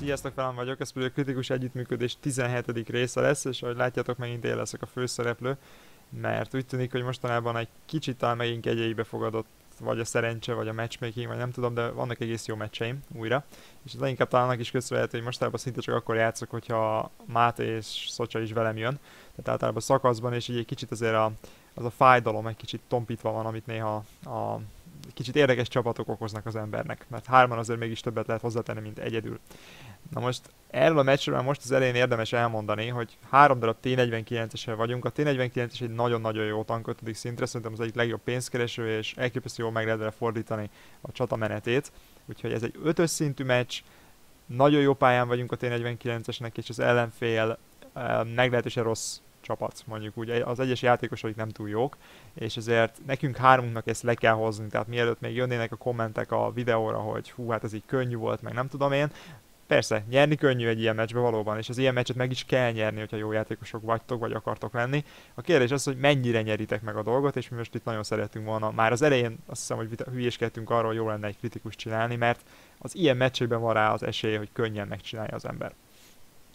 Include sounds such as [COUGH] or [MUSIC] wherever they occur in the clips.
Sziasztok, velem vagyok, ez pedig a kritikus együttműködés 17. része lesz, és ahogy látjátok, megint én leszek a főszereplő, mert úgy tűnik, hogy mostanában egy kicsit talán megint egyeibe fogadott, vagy a szerencse, vagy a matchmaking, vagy nem tudom, de vannak egész jó meccseim újra. És ez leginkább talán is köszönhető, hogy mostanában szinte csak akkor játszok, hogyha Máté és Szocsa is velem jön. Tehát általában szakaszban, és így egy kicsit azért a, az a fájdalom egy kicsit tompítva van, amit néha a kicsit érdekes csapatok okoznak az embernek, mert hárman azért mégis többet lehet hozzátenni, mint egyedül. Na most erről a meccsről most az elején érdemes elmondani, hogy három darab T49-esel vagyunk. A T49-es egy nagyon-nagyon jó tank 5. szintre, szerintem az egyik legjobb pénzkereső, és elképesztő jól meg lehet vele fordítani a csata menetét. Úgyhogy ez egy 5 szintű meccs, nagyon jó pályán vagyunk a T49-esnek, és az ellenfél eh, meglehetősen rossz csapat, mondjuk úgy az egyes játékosok nem túl jók, és ezért nekünk hármunknak ezt le kell hozni, tehát mielőtt még jönnének a kommentek a videóra, hogy hú, hát ez így könnyű volt, meg nem tudom én, Persze, nyerni könnyű egy ilyen meccsbe valóban, és az ilyen meccset meg is kell nyerni, hogyha jó játékosok vagytok, vagy akartok lenni. A kérdés az, hogy mennyire nyeritek meg a dolgot, és mi most itt nagyon szeretünk volna. Már az elején azt hiszem, hogy hülyéskedtünk arról, hogy jó lenne egy kritikus csinálni, mert az ilyen meccsekben van rá az esély, hogy könnyen megcsinálja az ember.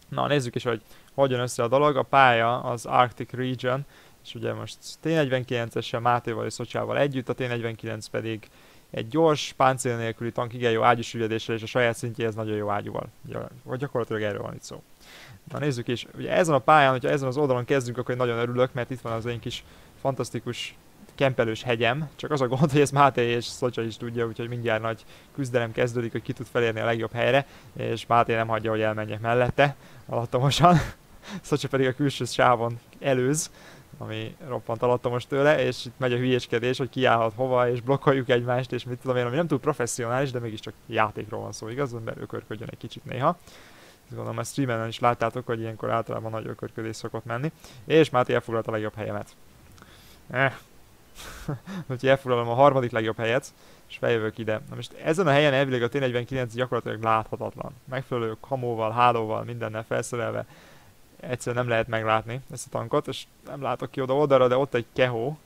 Na, nézzük is, hogy hogyan össze a dolog. A pálya az Arctic Region, és ugye most T49-essel, Mátéval és Szocsával együtt, a T49 pedig egy gyors, páncél nélküli tank, igen jó ágyus ügyedésre, és a saját szintjéhez nagyon jó ágyúval. Vagy gyakorlatilag erről van itt szó. Na nézzük is, ugye ezen a pályán, hogyha ezen az oldalon kezdünk, akkor én nagyon örülök, mert itt van az én kis fantasztikus kempelős hegyem, csak az a gond, hogy ezt Máté és Szocsa is tudja, úgyhogy mindjárt nagy küzdelem kezdődik, hogy ki tud felérni a legjobb helyre, és Máté nem hagyja, hogy elmenjek mellette, alattomosan. [LAUGHS] Szocsa pedig a külső sávon előz, ami roppant alattomos tőle, és itt megy a hülyéskedés, hogy kiállhat hova, és blokkoljuk egymást, és mit tudom én, ami nem túl professzionális, de mégiscsak játékról van szó, igaz? Mert ökörködjön egy kicsit néha. Gondolom, a streamen is láttátok, hogy ilyenkor általában nagy ökörködés szokott menni. És Máté elfoglalta a legjobb helyemet. Eh, [LAUGHS] Úgyhogy elfoglalom a harmadik legjobb helyet, és feljövök ide. Na most ezen a helyen elvileg a T49 gyakorlatilag láthatatlan. Megfelelő kamóval, hálóval, mindennel felszerelve. Egyszerűen nem lehet meglátni ezt a tankot, és nem látok ki oda oldalra, de ott egy kehó,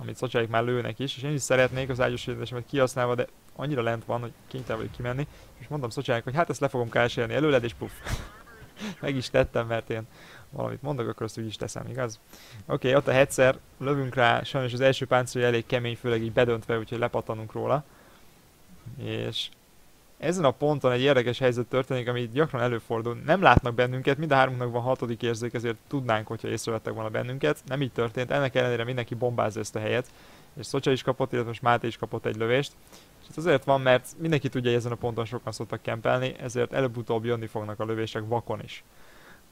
amit szocsáik már lőnek is, és én is szeretnék az ágyos kihasználva, de annyira lent van, hogy kénytelen vagyok kimenni, és mondom szocsáik, hogy hát ezt le fogom kásélni előled, és puff. [LAUGHS] Meg is tettem, mert én valamit mondok, akkor azt úgy is teszem, igaz? Oké, okay, ott a headszer, lövünk rá, sajnos az első páncélja elég kemény, főleg így bedöntve, úgyhogy lepattanunk róla. És ezen a ponton egy érdekes helyzet történik, ami gyakran előfordul. Nem látnak bennünket, mind a hármunknak van hatodik érzék, ezért tudnánk, hogyha észrevettek volna bennünket. Nem így történt, ennek ellenére mindenki bombázza ezt a helyet. És Szocsa is kapott, illetve most Máté is kapott egy lövést. És ez azért van, mert mindenki tudja, hogy ezen a ponton sokan szoktak kempelni, ezért előbb-utóbb jönni fognak a lövések vakon is.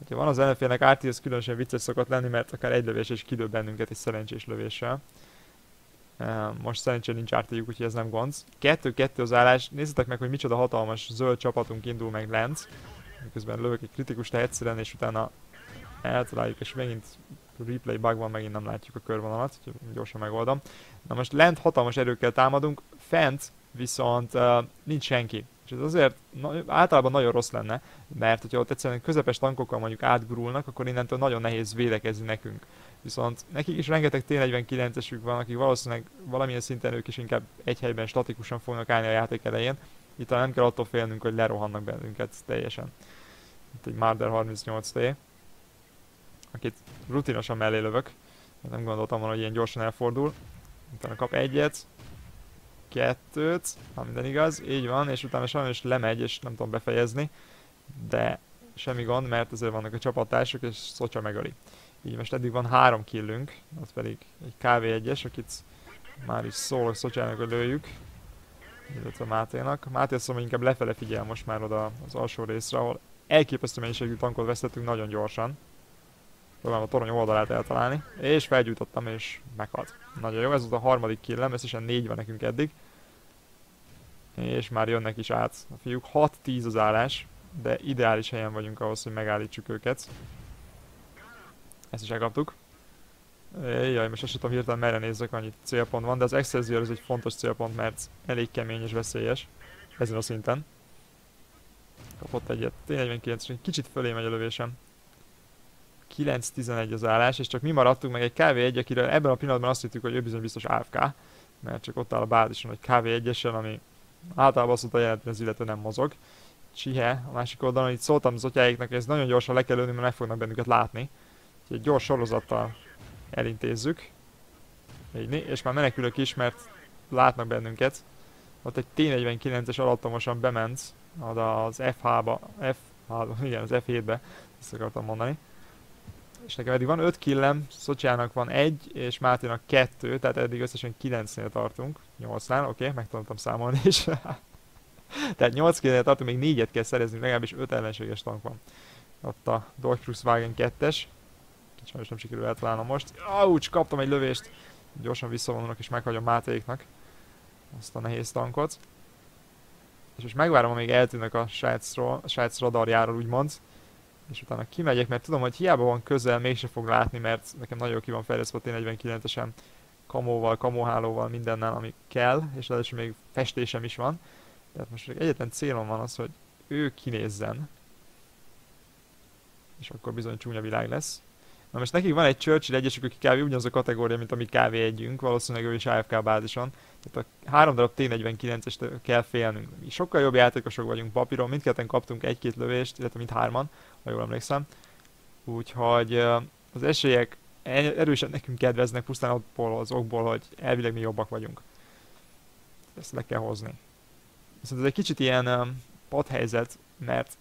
Ha van az ellenfélnek RT, az különösen vicces szokott lenni, mert akár egy lövés is kidőbb bennünket egy szerencsés lövéssel. Most szerencsére nincs ártjuk, úgyhogy ez nem gond. Kettő-kettő az állás. Nézzétek meg, hogy micsoda hatalmas zöld csapatunk indul meg lent. Miközben lövök egy kritikus egyszerűen, és utána eltaláljuk, és megint replay bug van, megint nem látjuk a körvonalat, úgyhogy gyorsan megoldom. Na most lent hatalmas erőkkel támadunk, fent viszont uh, nincs senki. És ez azért na, általában nagyon rossz lenne, mert hogyha ott egyszerűen közepes tankokkal mondjuk átgurulnak, akkor innentől nagyon nehéz védekezni nekünk. Viszont nekik is rengeteg T49-esük van, akik valószínűleg valamilyen szinten ők is inkább egy helyben statikusan fognak állni a játék elején. Itt nem kell attól félnünk, hogy lerohannak bennünket teljesen. Itt egy Marder 38T, akit rutinosan mellé lövök. Nem gondoltam volna, hogy ilyen gyorsan elfordul. Utána kap egyet, kettőt, ha minden igaz, így van, és utána sajnos lemegy, és nem tudom befejezni, de semmi gond, mert ezért vannak a csapattársok, és Szocsa megöli. Így most eddig van három killünk, az pedig egy KV1-es, akit már is szólok Szocsának, hogy lőjük, illetve Máténak. Máté azt mondom, hogy inkább lefele figyel most már oda az alsó részre, ahol elképesztő mennyiségű tankot vesztettünk nagyon gyorsan. Próbálom a torony oldalát eltalálni, és felgyújtottam, és meghalt. Nagyon jó, ez volt a harmadik killem, összesen négy van nekünk eddig. És már jönnek is át a fiúk. 6-10 az állás, de ideális helyen vagyunk ahhoz, hogy megállítsuk őket. Ezt is elkaptuk. Jaj, most azt tudom hirtelen merre nézzek, annyi célpont van, de az Excelsior ez egy fontos célpont, mert elég kemény és veszélyes ezen a szinten. Kapott egyet. T49, kicsit fölé megy a lövésem. 9-11 az állás, és csak mi maradtunk meg egy KV1, akire ebben a pillanatban azt hittük, hogy ő bizony biztos AFK, mert csak ott áll a bázison, hogy KV1-esen, ami általában azt mondta jelenteni, illetve nem mozog. csihe a másik oldalon, itt szóltam az otyáiknak, hogy ez nagyon gyorsan le kell lőni, mert meg fognak bennünket látni. Úgyhogy gyors sorozattal elintézzük. És már menekülök is, mert látnak bennünket. Ott egy T-49-es alattomosan bement oda az FH-ba, F, igen, az F7-be, ezt akartam mondani. És nekem eddig van 5 killem, Szocsának van 1, és Máténak 2, tehát eddig összesen 9-nél tartunk. 8-nál, oké, okay, megtanultam számolni is. [LAUGHS] tehát 8 killnél tartunk, még 4-et kell szerezni, legalábbis 5 ellenséges tank van. Ott a Wagen 2-es. Sajnos nem sikerül eltalálnom most. Aucs, kaptam egy lövést. Gyorsan visszavonulok és meghagyom Mátéknak azt a nehéz tankot. És most megvárom, amíg eltűnnek a Svájcról, a Svájc radarjáról úgymond. És utána kimegyek, mert tudom, hogy hiába van közel, mégse fog látni, mert nekem nagyon ki van fejlesztve a T49-esen kamóval, kamóhálóval, mindennel, ami kell, és ráadásul még festésem is van. Tehát most egyetlen célom van az, hogy ő kinézzen. És akkor bizony csúnya világ lesz. Na most nekik van egy Churchill egyesük, aki kb. ugyanaz a kategória, mint a mi kv együnk, valószínűleg ő is AFK bázison. Tehát a három darab T-49-est kell félnünk. Mi sokkal jobb játékosok vagyunk papíron, mindketten kaptunk egy-két lövést, illetve mind hárman, ha jól emlékszem. Úgyhogy az esélyek erősen nekünk kedveznek, pusztán abból az okból, hogy elvileg mi jobbak vagyunk. Ezt le kell hozni. Viszont ez egy kicsit ilyen padhelyzet, mert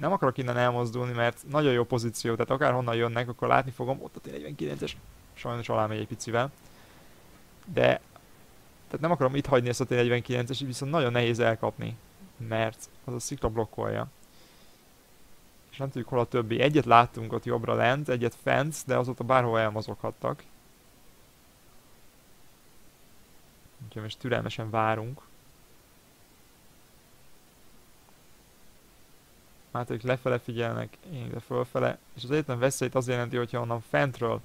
nem akarok innen elmozdulni, mert nagyon jó pozíció, tehát akárhonnan jönnek, akkor látni fogom, ott a T49-es sajnos alá megy egy picivel. De tehát nem akarom itt hagyni ezt a T49-es, viszont nagyon nehéz elkapni, mert az a szikla blokkolja. És nem tudjuk hol a többi. Egyet láttunk ott jobbra lent, egyet fent, de azóta bárhol elmozoghattak. Úgyhogy most türelmesen várunk. Máték lefele figyelnek, én ide fölfele, és az egyetlen veszélyt az jelenti, hogyha onnan fentről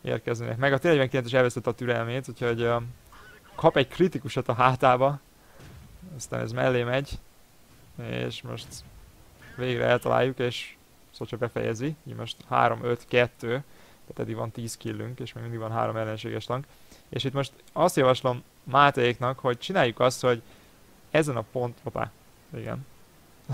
érkeznének. Meg a T49-es elvesztette a türelmét, úgyhogy uh, kap egy kritikusat a hátába, aztán ez mellé megy, és most végre eltaláljuk, és Szocsa befejezi, így most 3-5-2, tehát eddig van 10 killünk, és még mindig van 3 ellenséges tank. És itt most azt javaslom Mátéknak, hogy csináljuk azt, hogy ezen a pont, opá, igen,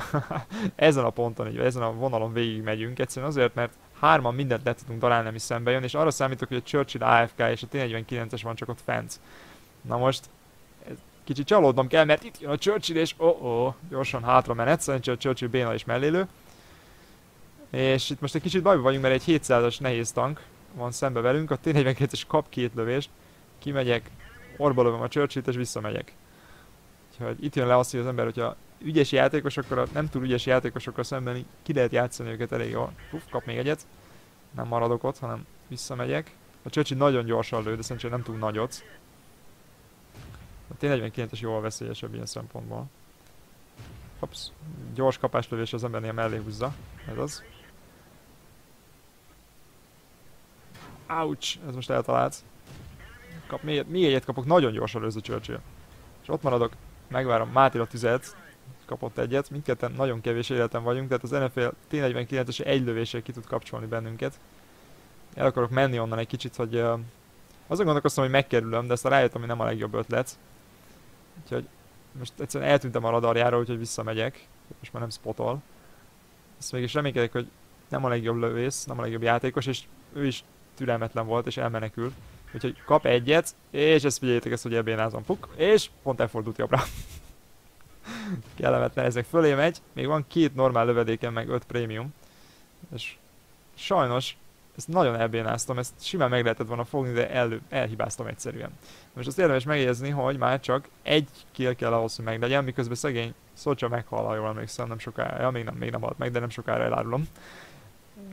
[LAUGHS] ezen a ponton, így, ezen a vonalon végig megyünk, egyszerűen azért, mert hárman mindent le tudunk találni, ami szembe jön, és arra számítok, hogy a Churchill AFK és a T49-es van csak ott fent. Na most, kicsit csalódnom kell, mert itt jön a Churchill, és oh, oh gyorsan hátra menet, szerencsé a Churchill béna is mellélő. És itt most egy kicsit bajban vagyunk, mert egy 700-as nehéz tank van szembe velünk, a T42-es kap két lövést, kimegyek, orba a Churchill-t és visszamegyek. Úgyhogy itt jön le azt, hogy az ember, hogyha ügyes játékosokkal, nem túl ügyes játékosokkal szemben ki lehet játszani őket elég jól. Puff, kap még egyet. Nem maradok ott, hanem visszamegyek. A Churchill nagyon gyorsan lő, de szerintem nem túl nagyot. A T49-es jóval veszélyesebb ilyen szempontból. Hops, gyors kapáslövés az embernél mellé húzza. Ez az. Ouch! Ez most eltalált. Kap még, még egyet kapok, nagyon gyorsan lőz a Churchill. És ott maradok, megvárom Mátéra tüzet, kapott egyet, mindketten nagyon kevés életen vagyunk, tehát az NFL T49-es egy lövéssel ki tud kapcsolni bennünket. El akarok menni onnan egy kicsit, hogy uh, azon gondolkoztam, hogy megkerülöm, de ezt a rájöttem, hogy nem a legjobb ötlet. Úgyhogy most egyszerűen eltűntem a radarjáról, úgyhogy visszamegyek. Most már nem spotol. Ezt mégis reménykedek, hogy nem a legjobb lövész, nem a legjobb játékos, és ő is türelmetlen volt, és elmenekül. Úgyhogy kap egyet, és ezt figyeljétek ezt, hogy ebénázom puk, és pont elfordult jobbra. Kellemetlen, ezek fölé megy, még van két normál lövedéken, meg öt prémium. És sajnos ezt nagyon elbénáztam, ezt simán meg lehetett volna fogni, de el, elhibáztam egyszerűen. Most azt érdemes megjegyezni, hogy már csak egy kill kell ahhoz, hogy meglegyen, miközben szegény Szocsa meghal, ha jól emlékszem, nem sokára, ja, még nem, még nem halt meg, de nem sokára elárulom.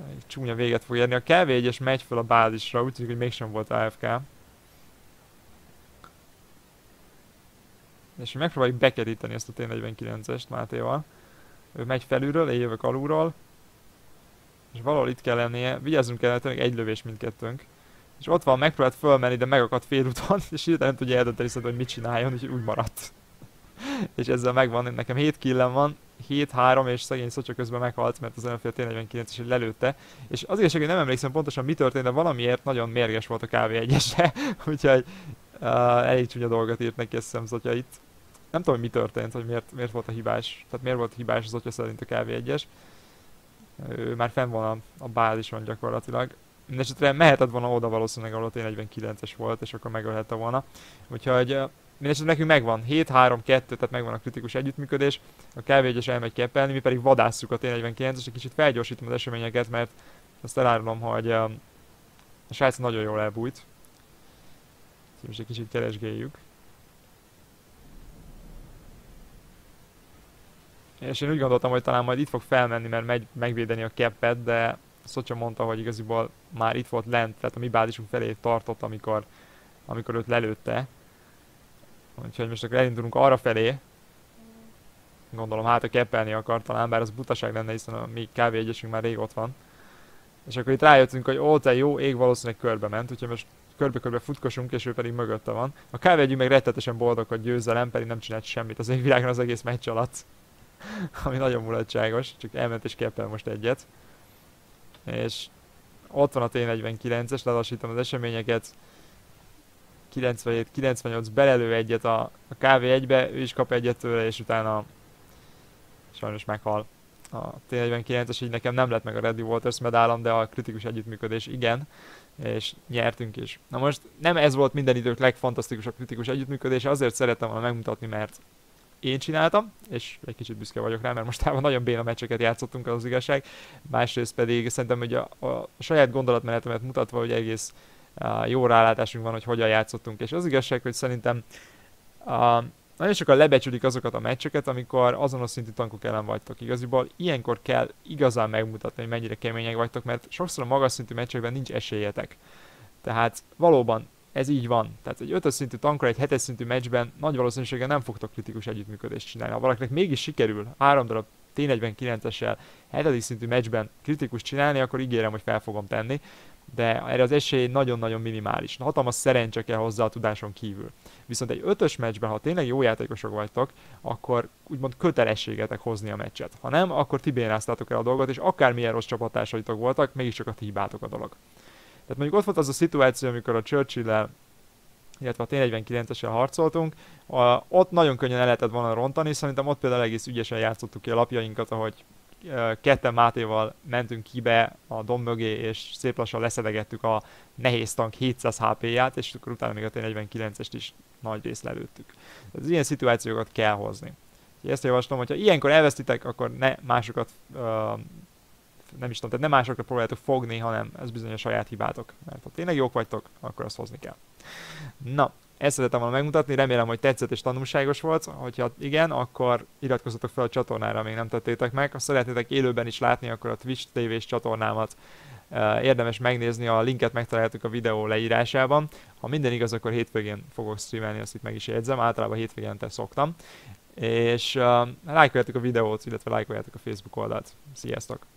Egy csúnya véget fog érni. A kv megy fel a bázisra, úgy tűnik, hogy mégsem volt AFK. És megpróbáljuk bekeríteni ezt a T49-est Mátéval. Ő megy felülről, én jövök alulról. És valahol itt kell lennie. Vigyázzunk kell, tényleg egy lövés mindkettőnk. És ott van, megpróbált fölmenni, de megakadt félúton, [LAUGHS] és hirtelen nem tudja eldönteni, hogy mit csináljon, és úgy maradt. [LAUGHS] és ezzel megvan, nekem 7 killem van, 7-3, és szegény Szocsa közben meghalt, mert az NFL T49 is lelőtte. És azért hogy nem emlékszem pontosan mi történt, de valamiért nagyon mérges volt a KV1-ese, [LAUGHS] úgyhogy uh, elég csúnya dolgot írt neki, ezt hiszem, itt. nem tudom, hogy mi történt, hogy miért, miért volt a hibás, tehát miért volt hibás az Otya szerint a KV1-es. Ő már fenn van a, a bázison gyakorlatilag. Mindenesetre mehetett volna oda valószínűleg, ahol a T49-es volt, és akkor megölhette volna. Úgyhogy Mindenesetre nekünk megvan 7-3-2, tehát megvan a kritikus együttműködés. A kv elmegy keppelni, mi pedig vadásszuk a T49-es, egy kicsit felgyorsítom az eseményeket, mert azt elárulom, hogy a srác nagyon jól elbújt. Most egy kicsit keresgéljük. És én úgy gondoltam, hogy talán majd itt fog felmenni, mert megy megvédeni a keppet, de Szocsa mondta, hogy igaziból már itt volt lent, tehát a mi bázisunk felé tartott, amikor, amikor őt lelőtte. Úgyhogy most akkor elindulunk arra felé. Gondolom hát a keppelni akar talán, bár az butaság lenne, hiszen a mi kávéegyesünk már rég ott van. És akkor itt rájöttünk, hogy ó, te jó, ég valószínűleg körbe ment, úgyhogy most körbe-körbe futkosunk, és ő pedig mögötte van. A kávéegyünk meg rettetesen boldog, hogy győzelem, pedig nem csinált semmit az égvilágon az egész meccs alatt. [LAUGHS] Ami nagyon mulatságos, csak elment és keppel most egyet. És ott van a T49-es, lelassítom az eseményeket. 97-98 belelő egyet a, a KV1-be, ő is kap egyet tőle, és utána sajnos meghal a T49-es, így nekem nem lett meg a Reddy Waters medálom, de a kritikus együttműködés igen, és nyertünk is. Na most nem ez volt minden idők legfantasztikusabb kritikus együttműködése, azért szerettem volna megmutatni, mert én csináltam, és egy kicsit büszke vagyok rá, mert mostában nagyon béna meccseket játszottunk, az, az igazság. Másrészt pedig szerintem, hogy a, a saját gondolatmenetemet mutatva, hogy egész jó rálátásunk van, hogy hogyan játszottunk. És az igazság, hogy szerintem uh, nagyon sokan lebecsülik azokat a meccseket, amikor azonos szintű tankok ellen vagytok. Igaziból ilyenkor kell igazán megmutatni, hogy mennyire kemények vagytok, mert sokszor a magas szintű meccsekben nincs esélyetek. Tehát valóban ez így van. Tehát egy 5 szintű tankra egy 7 szintű meccsben nagy valószínűséggel nem fogtok kritikus együttműködést csinálni. Ha valakinek mégis sikerül három darab T49-essel 7 szintű meccsben kritikus csinálni, akkor ígérem, hogy fel fogom tenni de erre az esély nagyon-nagyon minimális. Hatalmas szerencse kell hozzá a tudáson kívül. Viszont egy ötös meccsben, ha tényleg jó játékosok vagytok, akkor úgymond kötelességetek hozni a meccset. Ha nem, akkor ti bénáztátok el a dolgot, és akármilyen rossz csapattásaitok voltak, mégiscsak a ti hibátok a dolog. Tehát mondjuk ott volt az a szituáció, amikor a churchill illetve a T49-essel harcoltunk, ott nagyon könnyen el lehetett volna rontani, szerintem ott például egész ügyesen játszottuk ki a lapjainkat, ahogy ketten Mátéval mentünk kibe a domb mögé, és szép lassan leszedegettük a nehéz tank 700 HP-ját, és akkor utána még a T49-est is nagy részt lelőttük. Az ilyen szituációkat kell hozni. Ezt javaslom, hogyha ilyenkor elvesztitek, akkor ne másokat uh, nem is tudom, tehát nem másokra próbáljátok fogni, hanem ez bizony a saját hibátok. Mert ha tényleg jók vagytok, akkor azt hozni kell. Na, ezt szeretem volna megmutatni, remélem, hogy tetszett és tanulságos volt. Hogyha igen, akkor iratkozzatok fel a csatornára, még nem tettétek meg. Ha szeretnétek élőben is látni, akkor a Twitch TV-s csatornámat uh, érdemes megnézni, a linket megtaláltuk a videó leírásában. Ha minden igaz, akkor hétvégén fogok streamelni, azt itt meg is jegyzem, általában hétvégén szoktam. És uh, lájkoljátok a videót, illetve lájkoljátok a Facebook oldalt. Sziasztok!